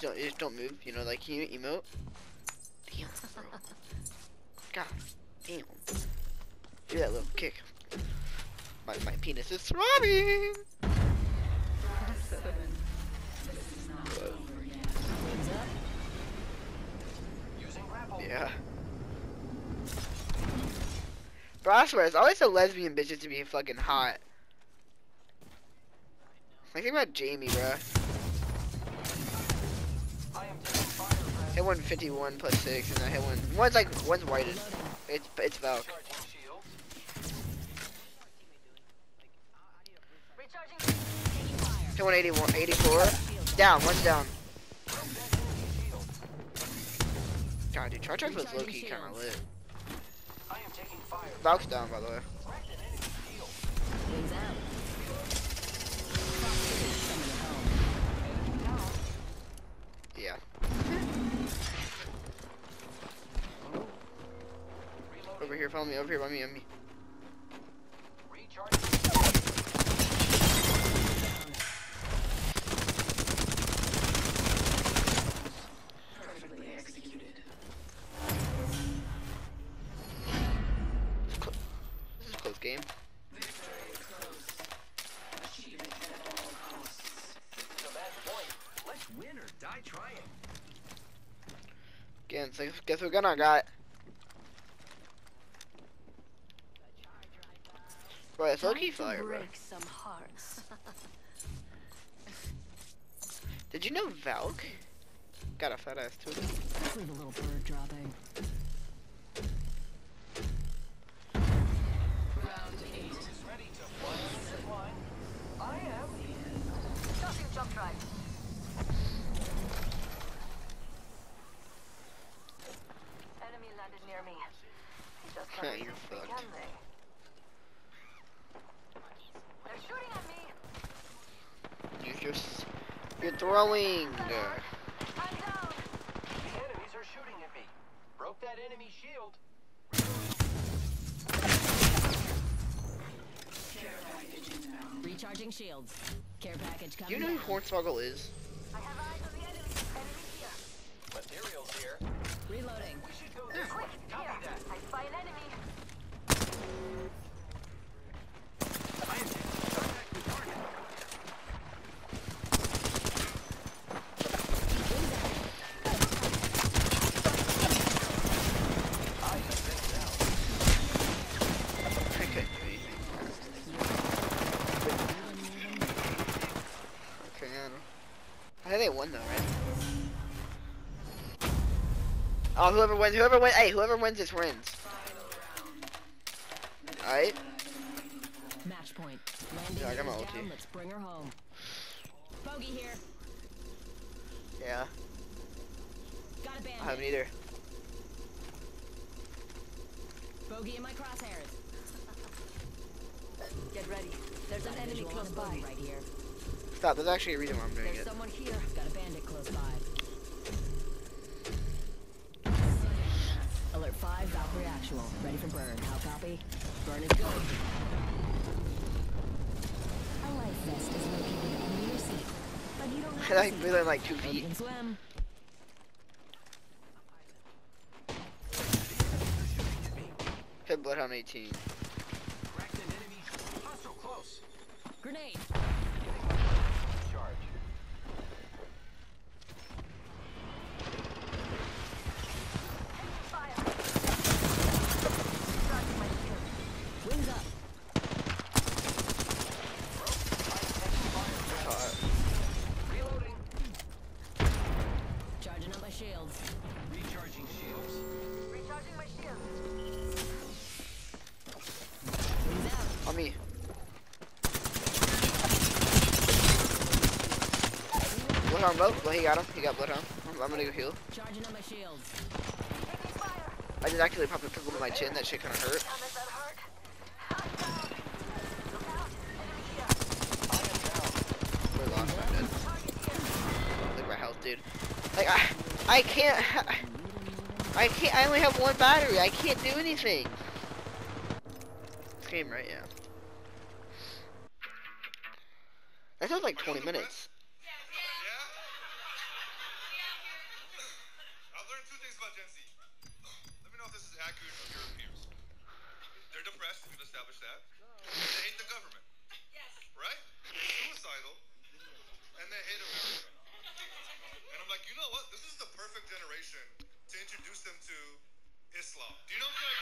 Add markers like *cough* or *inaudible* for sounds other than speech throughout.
just don't, just don't move. You know, like can you emote? Damn, *laughs* bro. God damn. Do that little kick. My my penis is throbbing. Yeah. Bro, I swear, it's always the lesbian bitches to be fucking hot. Like, think about Jamie, bro. Hit one fifty one plus six, and I hit one. One's like one's whited. It's it's Valk. Hit one eighty one, 84. Down, one's down. God, dude, Charge was low key kind of lit. Valk's down, by the way. Here, follow me. Over here, by me, on me. Game. Let's win or die trying. Again, so guess what gun I got? Bro, it's fire, bro. some hearts. *laughs* Did you know Valk got a fat ass too? Let's leave a little bird dropping. Enemy landed near me. Just Yeah, *laughs* can't you're resist me, fucked. can they? They're shooting at me. You just you're throwing. I'm down. The enemies are shooting at me. Broke that enemy shield. Recharging shields. Care package Do coming. you know who down. Hornswoggle is? I have eyes on the enemy. Enemy here. Materials here. Reloading. We should go this way. Quick, Copy here. that. I spy an enemy. I am taking contact with target. I have been down. I couldn't do anything. Okay, I don't know. I think they won though, right? Oh, whoever wins, whoever wins, hey, whoever wins this wins. Alright? Match point. Landing Yeah, I got my gears ulti. down. Let's bring her home. Bogey here. Yeah, Got a I bandit. haven't either. Bogey in my crosshairs. Get ready. There's an enemy close by. right here. Stop, there's actually a reason why I'm doing There's it. someone here. Got a bandit close by. Alert 5, Valkyrie actual. Ready for burn. How copy? Burn is good. A life vest is located under your seat. But you don't I to like really like two feet. swim. Hit Bloodhound 18. Cracked an enemy. Hostile close. Grenade. Bloodhound low. Well, he got him. He got Bloodhound. I'm, I'm gonna go heal. Charging up my shields. I just actually popped a pickle to my chin. That shit kind of hurt. Damn it, that hurt. Look out. Enemy here. We're lost. I'm dead. Look at my health, dude. Like I, I can't. I can't. I only have one battery. I can't do anything. This game, right? Yeah. That sounds like 20 minutes. Tycoon of your peers. They're depressed, we've established that. They hate the government. Right? They're suicidal. And they hate America. And I'm like, you know what? This is the perfect generation to introduce them to Islam. Do you know what I'm?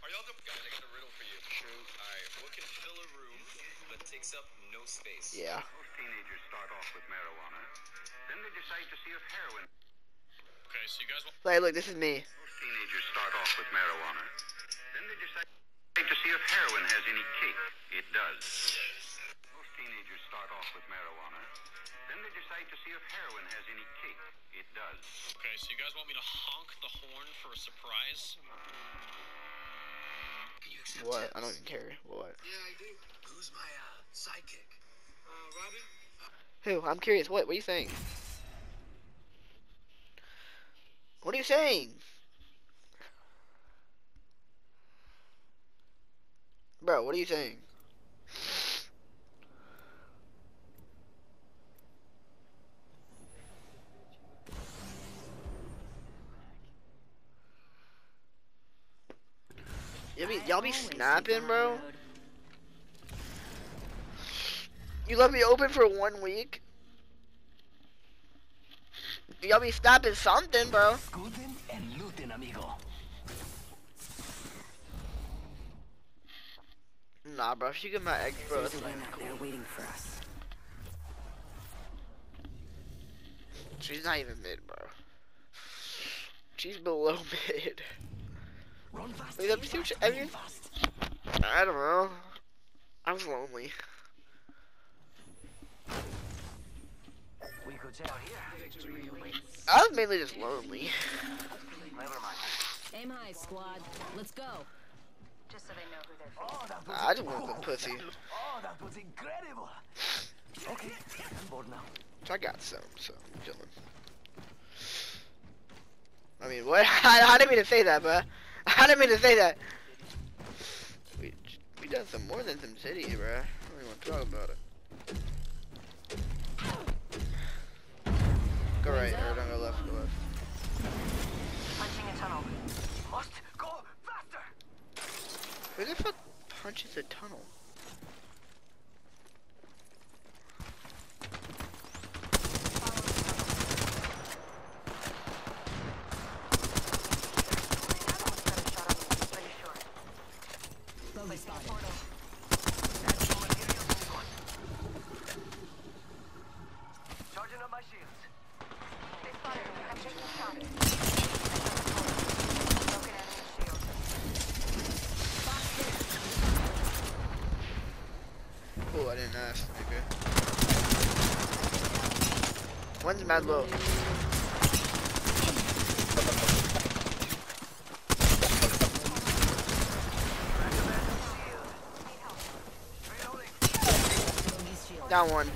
Are y'all the Guys, I got a riddle for you. Alright, what can fill a room but takes up no space? Yeah. Most teenagers start off with marijuana. Then they decide to see if heroin. Okay, so you guys want Like, look, this is me. Most teenagers start off with marijuana. Then they decide to see if heroin has any kick. It does. Most teenagers start off with marijuana. Then they decide to see if heroin has any kick. It does. Okay, so you guys want me to honk the horn for a surprise? Can you accept What? I don't even care. What? Yeah, I do. Who's my uh, sidekick? Uh, Robin? Who? I'm curious. What? What are you saying? What are you saying? Bro, what are you saying? Y'all be, y'all be snapping, bro? You let me open for one week? Y'all be snapping something, bro. Scooting and looting, amigo. Nah, bro. If you get my ex, bro, it's There's a like win out cool. waiting for us. She's not even mid, bro. She's below *laughs* mid. Run fast. Wait, let me see what you- I mean- fast. I don't know. I was lonely. We could check here. I was mainly just lonely. Never mind. Aim high, squad. Let's go. Just so they know who they're Oh, that was I just want some pussy. Oh, that was incredible. Okay, I'm bored now. I got some, so I'm chilling. I mean, what? I, *laughs* I didn't mean to say that, but I didn't mean to say that. We we done some more than some city, bro. I don't even want to talk about it. Go right, or don't go left, go left. punching a tunnel. Must go faster. Who the fuck punches a tunnel? Bogey spotted. Charging up my shields. They spotted me. I'm taking shots. Broken enemy shield. Cool, I didn't ask. Okay. One's mad low. Down one.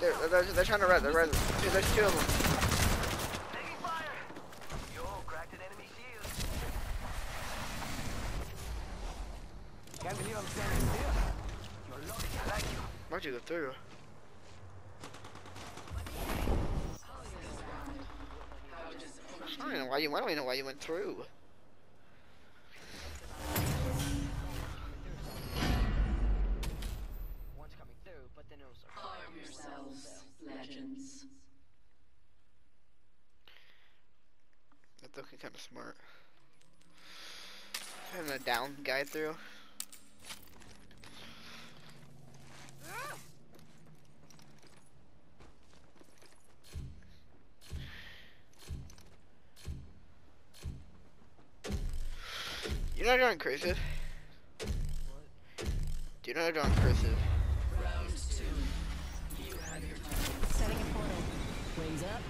They're, they're, they're trying to res. They're res. Dude, there's two of them. Taking fire. Yo, cracked an enemy shield. Can't believe I'm standing still. You're. I like you. Why'd you go through? I don't know why you. I don't even know why you went through. One's coming through, but then it was Arm yourselves, legends. That's looking kind of smart. I'm having a down guy through. You know drawing cursive? Do you know how to draw cursive? Round two. You have your time. Setting a portal. Wings up.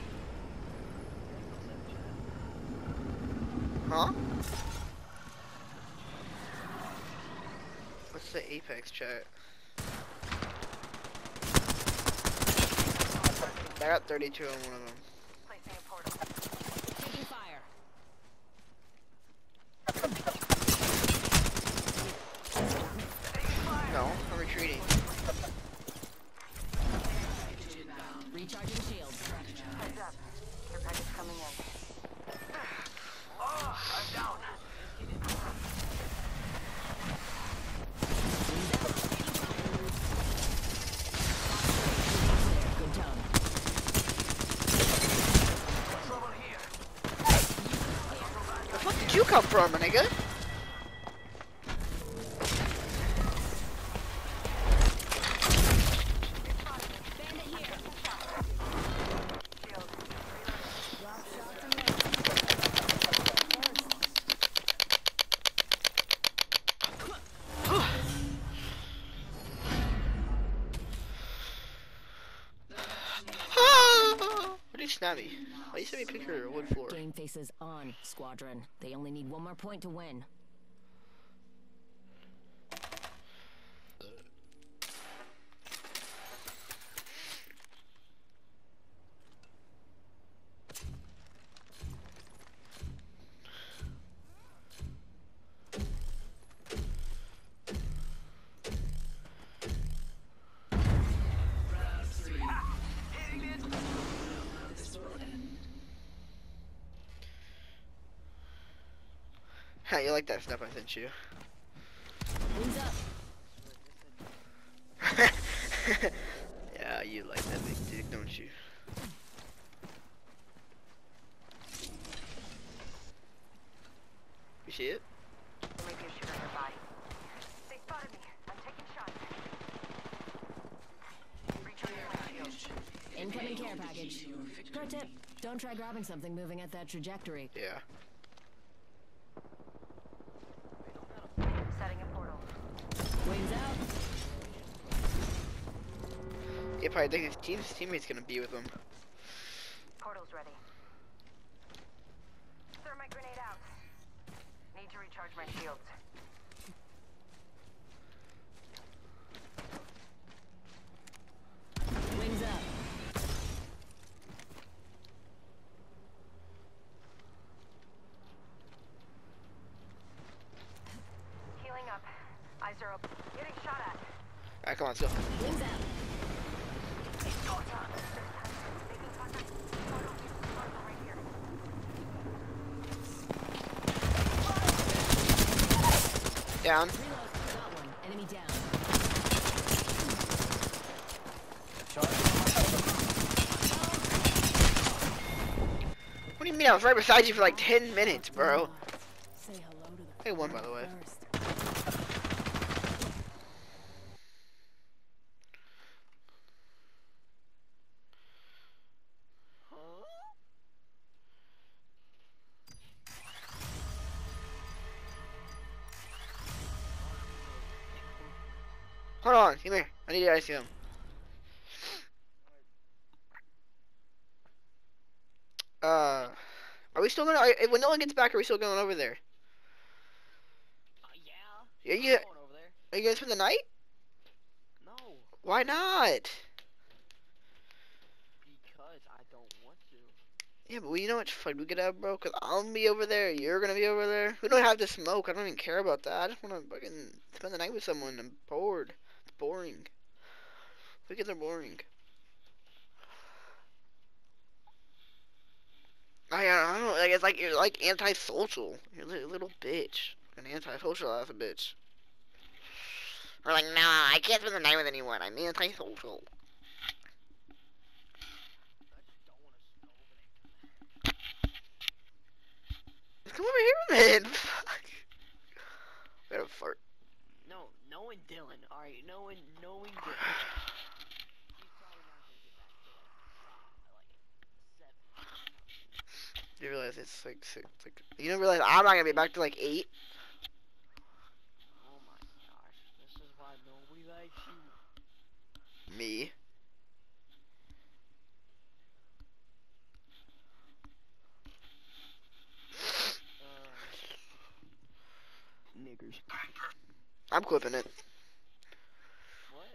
Huh? What's the Apex chat? I got 32 on one of them. Placing a portal. Taking fire. No, retreating. Shields. Heads up. Your coming in. Oh, I'm down. Fuck did you come from, nigga? Why you me a picture of wood floor? Game faces on, squadron. They only need one more point to win. You like that snap I sent you? *laughs* Yeah, you like that big dick, don't you? You see it? There may be a shooter nearby. They spotted me. I'm taking shots. Recharging my shield. Incoming care package. Pro tip, don't try grabbing something moving at that trajectory. Yeah. Setting a portal. Wings out. He probably think his team's teammate's gonna be with him. Portal's ready. Thermite grenade out. Need to recharge my shields. Wings up. Healing up. Eyes are open. Getting shot at. Alright, come on, so. Wings out. Making contact. Portal. Portal right here. Down. Reload. Got one. Enemy down. What do you mean? I was right beside you for like 10 minutes, bro. Say hello to the Hey, one, by the way. I need to ice him. Uh, are we still gonna? Are, when no one gets back, are we still going over there? Uh, yeah. Yeah, you. going over there. Are you guys for the night? No, Why not? because I don't want to. Yeah, but we know what fun we could have, bro. Cause I'll be over there. You're gonna be over there. We don't have to smoke. I don't even care about that. I just wanna fucking spend the night with someone. I'm bored. It's boring. Weekends are boring. I, I don't know. Like it's like you're like antisocial. You're a little bitch. An antisocial ass bitch. Or like, no, I can't spend the night with anyone. I'm antisocial. Come over here, then. *laughs* Fuck. I gotta fart. No, knowing Dylan. All right, knowing knowing Dylan. *sighs* *sighs* *sighs* He's probably not gonna get back to like seven. You realize it's like six, like you don't realize I'm not gonna be back to like eight. Oh my gosh, this is why nobody likes you. Me. Uh, niggers. I'm clipping it.